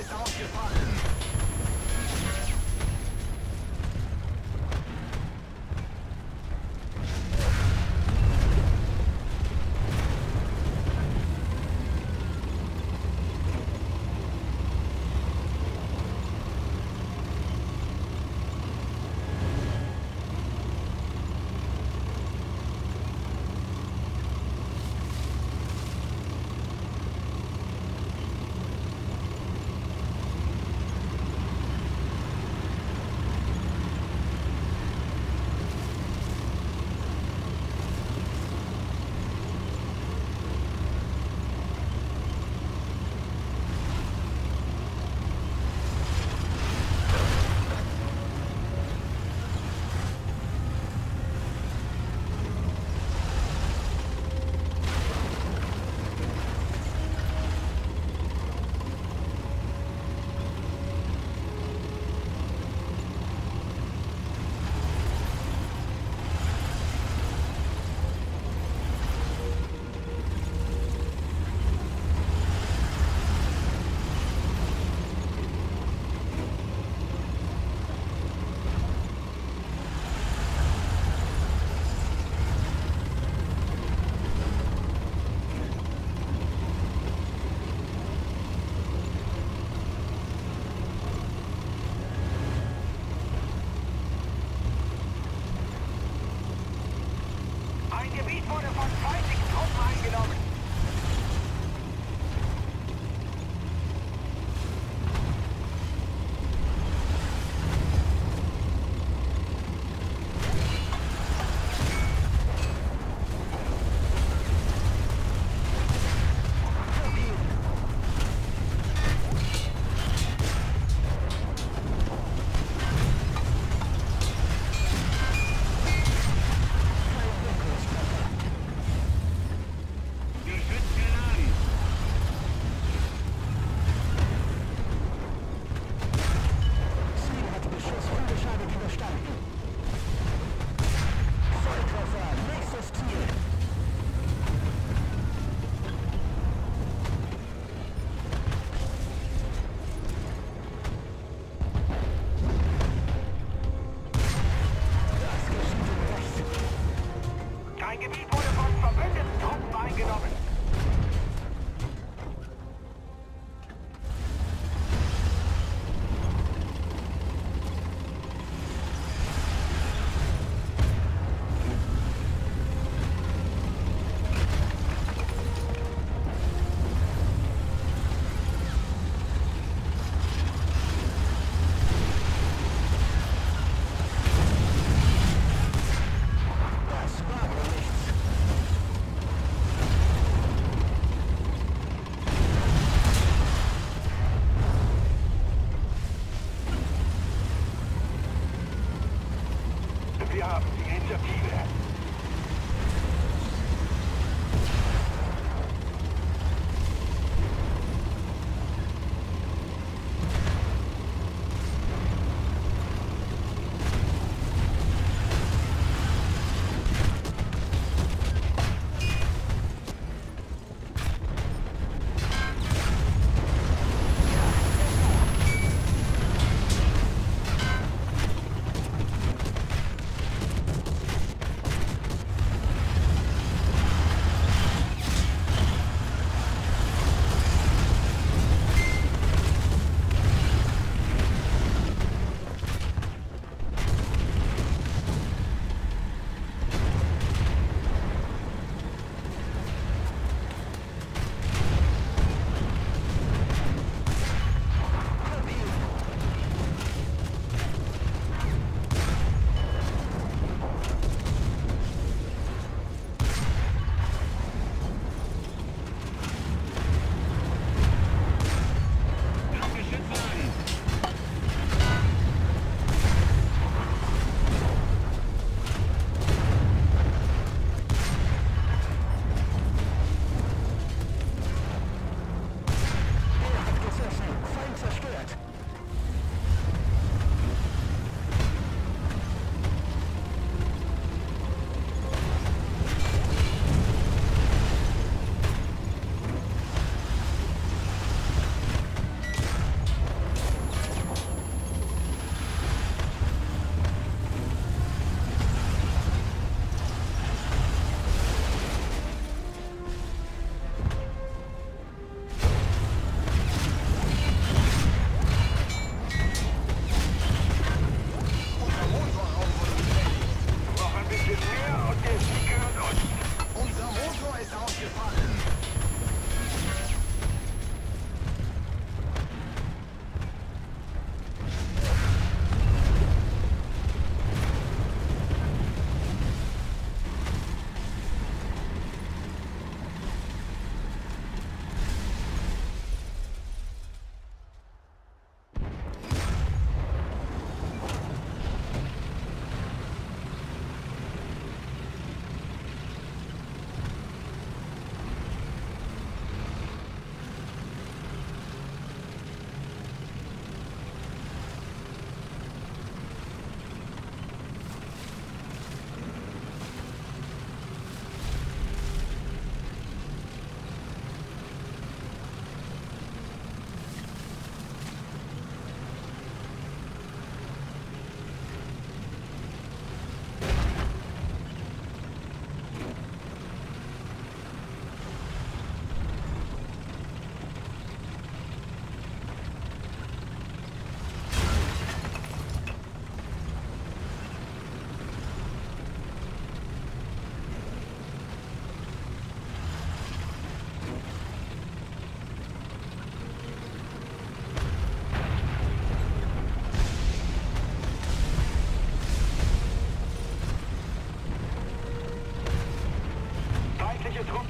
Place occupied. Feierabend, die Initiative. Your honor.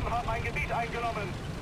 Truppen haben ein Gebiet eingenommen.